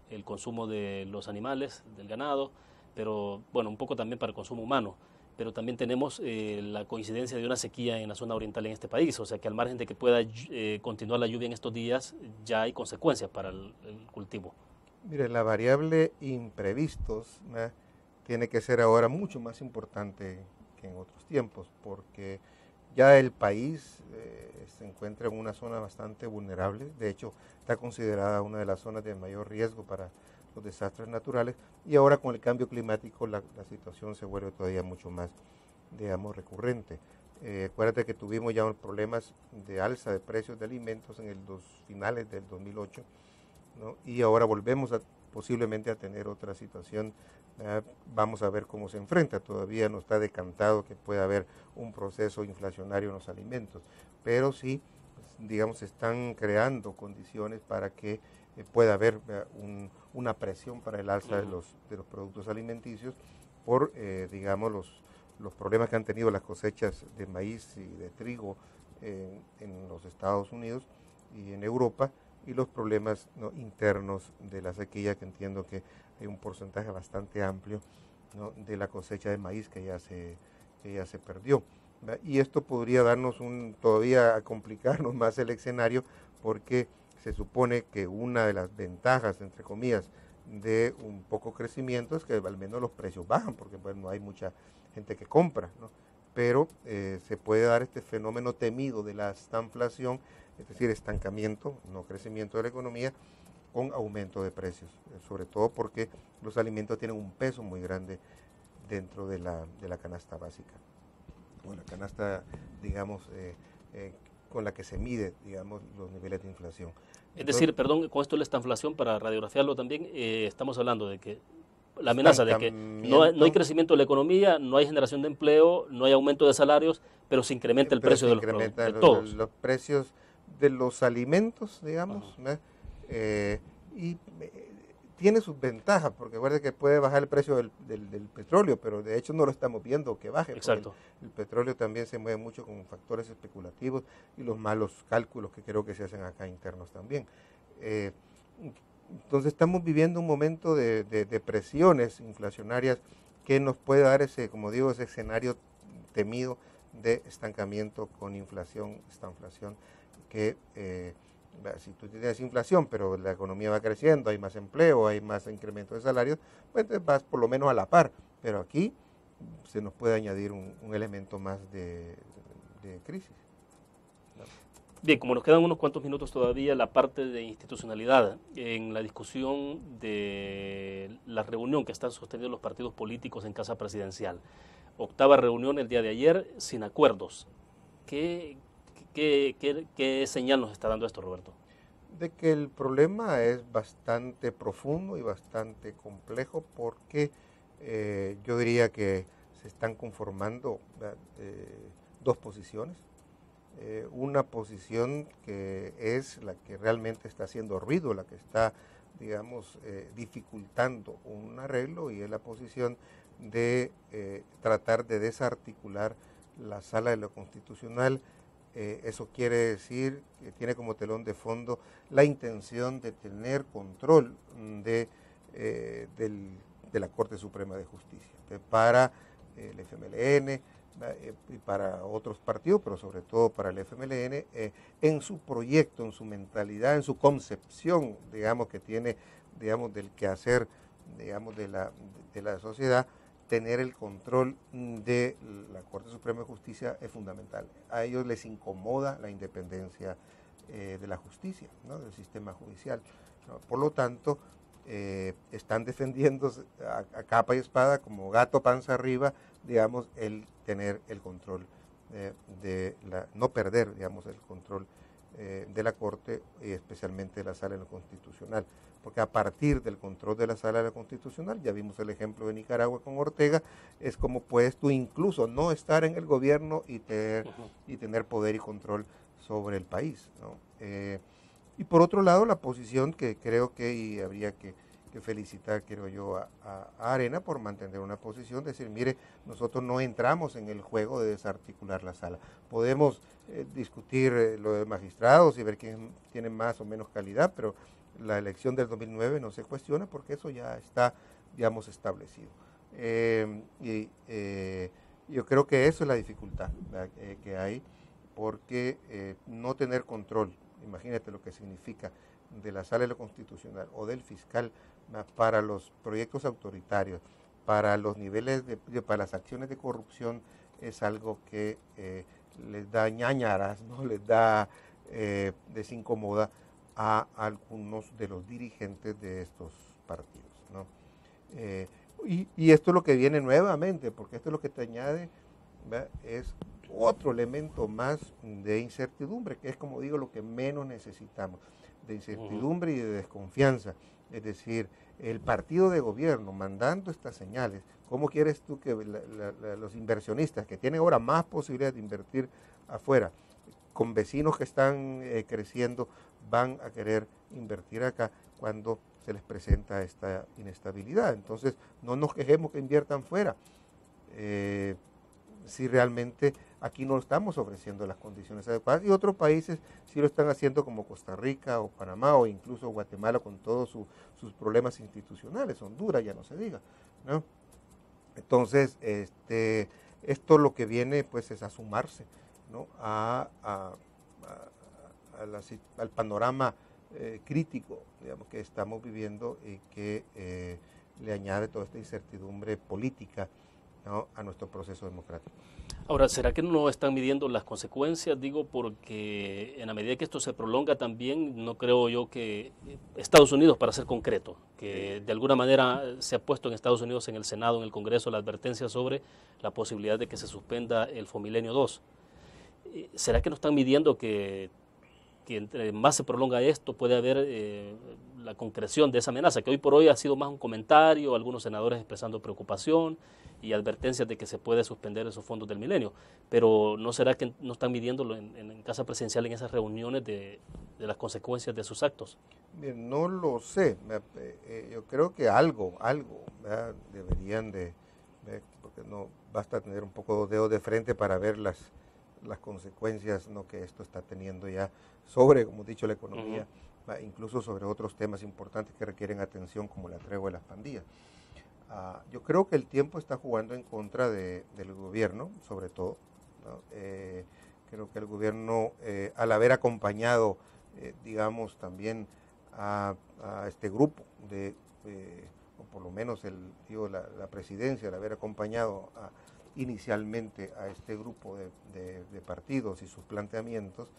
el consumo de los animales, del ganado, pero bueno, un poco también para el consumo humano. Pero también tenemos eh, la coincidencia de una sequía en la zona oriental en este país, o sea que al margen de que pueda eh, continuar la lluvia en estos días, ya hay consecuencias para el, cultivo. Mire, la variable imprevistos tiene que ser ahora mucho más importante que en otros tiempos, porque ya el país eh, se encuentra en una zona bastante vulnerable, de hecho está considerada una de las zonas de mayor riesgo para los desastres naturales. Y ahora con el cambio climático la, situación se vuelve todavía mucho más, digamos, recurrente. Eh, acuérdate que tuvimos ya problemas de alza de precios de alimentos en el dos, finales del 2008 y ahora volvemos a, posiblemente a tener otra situación vamos a ver cómo se enfrenta. Todavía no está decantado que pueda haber un proceso inflacionario en los alimentos, pero sí, digamos, se están creando condiciones para que eh, pueda haber una presión para el alza de los, de los productos alimenticios por, eh, digamos, los, los problemas que han tenido las cosechas de maíz y de trigo en los Estados Unidos y en Europa y los problemas internos de la sequía que entiendo que hay un porcentaje bastante amplio de la cosecha de maíz que ya se, ya se perdió. Y esto podría darnos un, todavía a complicarnos más el escenario porque se supone que una de las ventajas, entre comillas, de un poco crecimiento es que al menos los precios bajan, porque pues, no hay mucha gente que compra, pero eh, se puede dar este fenómeno temido de la estanflación, es decir, estancamiento, no crecimiento de la economía, con aumento de precios, eh, sobre todo porque los alimentos tienen un peso muy grande dentro de la, de la canasta básica, o la canasta, digamos, eh, eh, con la que se mide, digamos, los niveles de inflación. Es decir, perdón, con esto de esta inflación, para radiografiarlo también, estamos hablando de que la amenaza de que no, no, hay crecimiento de la economía, no hay generación de empleo, no hay aumento de salarios, pero se incrementa el precio de los, de todos. los precios de los alimentos, digamos, eh, y eh, tiene sus ventajas, porque recuerde que puede bajar el precio del, petróleo, pero de hecho no lo estamos viendo que baje. Exacto. El, petróleo también se mueve mucho con factores especulativos y los malos cálculos que creo que se hacen acá internos también. Eh, entonces estamos viviendo un momento de, de, presiones inflacionarias que nos puede dar ese, como digo, ese escenario temido de estancamiento con inflación, esta inflación que eh, si tú tienes inflación, pero la economía va creciendo, hay más empleo, hay más incremento de salarios, pues vas por lo menos a la par. Pero aquí se nos puede añadir un, elemento más de, crisis. Bien, como nos quedan unos cuantos minutos todavía, la parte de institucionalidad, en la discusión de la reunión que están sosteniendo los partidos políticos en Casa Presidencial. Octava reunión el día de ayer sin acuerdos. ¿Qué, qué, señal nos está dando esto, Roberto? De que el problema es bastante profundo y bastante complejo porque eh, yo diría que se están conformando eh, dos posiciones eh, una posición que es la que realmente está haciendo ruido, la que está, digamos, dificultando un arreglo y es la posición de tratar de desarticular la sala de lo constitucional. Eso quiere decir que tiene como telón de fondo la intención de tener control de, de la Corte Suprema de Justicia para el FMLN, eh, y para otros partidos, pero sobre todo para el FMLN, eh, en su proyecto, en su mentalidad, en su concepción, digamos, que tiene, digamos, del quehacer, digamos, de la, de la sociedad, tener el control de la Corte Suprema de Justicia es fundamental. A ellos les incomoda la independencia eh, de la justicia, ¿no? del sistema judicial. Por lo tanto, están defendiendo a, capa y espada como gato panza arriba digamos, el tener el control eh, de la, no perder, digamos, el control eh, de la Corte y especialmente de la Sala de lo Constitucional. Porque a partir del control de la Sala de lo Constitucional, ya vimos el ejemplo de Nicaragua con Ortega, es como puedes tú incluso no estar en el gobierno y tener, y tener poder y control sobre el país. Eh, y por otro lado, la posición que creo que y habría que felicitar, quiero yo, a, Arena por mantener una posición, decir, mire, nosotros no entramos en el juego de desarticular la sala. Podemos eh, discutir eh, lo de magistrados y ver quién tiene más o menos calidad, pero la elección del 2009 no se cuestiona porque eso ya está, digamos, establecido. Eh, y yo creo que eso es la dificultad que hay, porque no tener control, imagínate lo que significa de la sala de lo constitucional o del fiscal para los proyectos autoritarios, para los niveles de, para las acciones de corrupción es algo que eh, les da ñañaras, ¿no? les da, eh, desincomoda a algunos de los dirigentes de estos partidos. Eh, y, esto es lo que viene nuevamente, porque esto es lo que te añade, es otro elemento más de incertidumbre, que es como digo lo que menos necesitamos, de incertidumbre y de desconfianza. Es decir, el partido de gobierno mandando estas señales, ¿cómo quieres tú que los inversionistas que tienen ahora más posibilidades de invertir afuera, con vecinos que están eh, creciendo, van a querer invertir acá cuando se les presenta esta inestabilidad? Entonces, no nos quejemos que inviertan fuera. Eh, si realmente aquí no estamos ofreciendo las condiciones adecuadas y otros países sí lo están haciendo como Costa Rica o Panamá o incluso Guatemala con todos sus problemas institucionales, Honduras ya no se diga. ¿no? Entonces, este, esto lo que viene pues es a sumarse ¿no? a, al panorama eh, crítico digamos, que estamos viviendo y que eh, le añade toda esta incertidumbre política a nuestro proceso democrático. Ahora, ¿será que no están midiendo las consecuencias? Digo, porque en la medida que esto se prolonga también, no creo yo que Estados Unidos, para ser concreto, que de alguna manera se ha puesto en Estados Unidos, en el Senado, en el Congreso, la advertencia sobre la posibilidad de que se suspenda el Fomilenio 2. Eh, ¿Será que no están midiendo que, que entre más se prolonga esto puede haber eh, la concreción de esa amenaza, que hoy por hoy ha sido más un comentario, algunos senadores expresando preocupación y advertencias de que se puede suspender esos fondos del milenio. Pero ¿no será que no están midiéndolo en, casa presidencial en esas reuniones de, las consecuencias de sus actos? no lo sé. Eh, eh, yo creo que algo, algo deberían de, porque no basta tener un poco de dedo de frente para ver las, las consecuencias ¿no? que esto está teniendo ya sobre, como he dicho, la economía incluso sobre otros temas importantes que requieren atención como la tregua de las pandillas. Ah, yo creo que el tiempo está jugando en contra del gobierno, sobre todo. Eh, creo que el gobierno, eh, al haber acompañado, eh, digamos, también a, este grupo de, o por lo menos el, digo, la, presidencia, al haber acompañado inicialmente a este grupo de, partidos y sus planteamientos,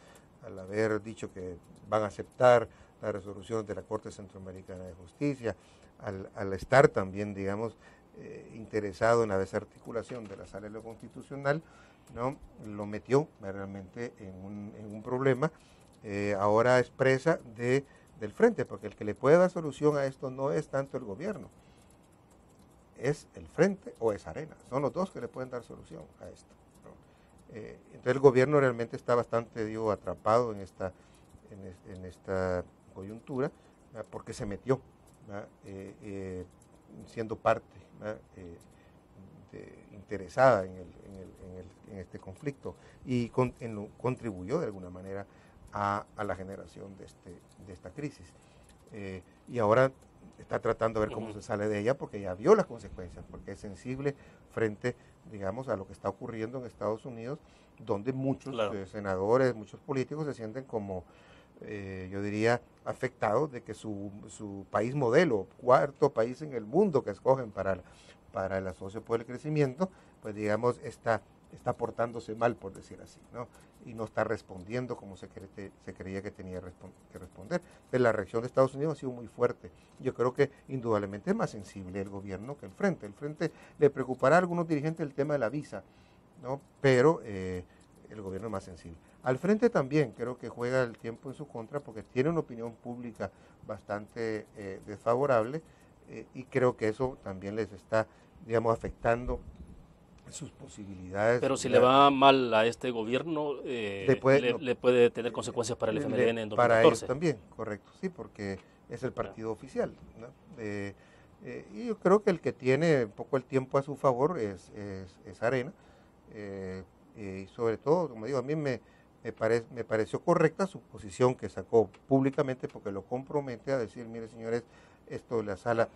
al haber dicho que van a aceptar la resolución de la Corte Centroamericana de Justicia, al, estar también, digamos, eh, interesado en la desarticulación de la sala de lo constitucional, ¿no? lo metió realmente en un, problema. Eh, ahora expresa de, del frente, porque el que le puede dar solución a esto no es tanto el gobierno, es el frente o es arena. Son los dos que le pueden dar solución a esto. Eh, entonces el gobierno realmente está bastante atrapado en esta, en, esta coyuntura porque se metió eh, eh, siendo parte interesada en, este conflicto y contribuyó de alguna manera a, la generación de, este, de esta crisis. y ahora está tratando de ver cómo se sale de ella porque ya vio las consecuencias, porque es sensible frente, digamos, a lo que está ocurriendo en Estados Unidos, donde muchos eh, senadores, muchos políticos se sienten como, eh, yo diría, afectados de que su, su, país modelo, cuarto país en el mundo que escogen para, para el asocio por el crecimiento, pues digamos, está está portándose mal, por decir así, ¿no? y no está respondiendo como se, se creía que tenía que responder. Pero la reacción de Estados Unidos ha sido muy fuerte. Yo creo que indudablemente es más sensible el gobierno que el frente. El frente le preocupará a algunos dirigentes el tema de la visa, ¿no? pero eh, el gobierno es más sensible. Al frente también creo que juega el tiempo en su contra porque tiene una opinión pública bastante eh, desfavorable eh, y creo que eso también les está, digamos, afectando sus posibilidades. Pero si le va mal a este gobierno, eh, le, puede, tener consecuencias para el FMLN en 2014. Para ellos también, correcto, sí, porque es el partido oficial. Eh, y yo creo que el que tiene un poco el tiempo a su favor es, es, Arena. Eh, y sobre todo, como digo, a mí me, me, me pareció correcta su posición que sacó públicamente porque lo compromete a decir, mire señores, esto de la sala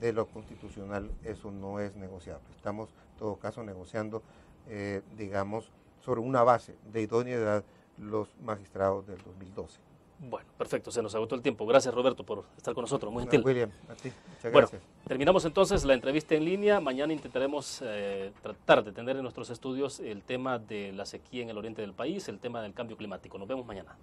de lo constitucional, eso no es negociable. Estamos, todo caso, negociando, eh, digamos, sobre una base de idoneidad los magistrados del 2012. Bueno, perfecto, se nos agotó el tiempo. Gracias Roberto por estar con nosotros, muy gentil. William, a ti, muchas gracias. Bueno, terminamos entonces la entrevista en línea. Mañana intentaremos eh, tratar de tener en nuestros estudios el tema de la sequía en el oriente del país, el tema del cambio climático. Nos vemos mañana.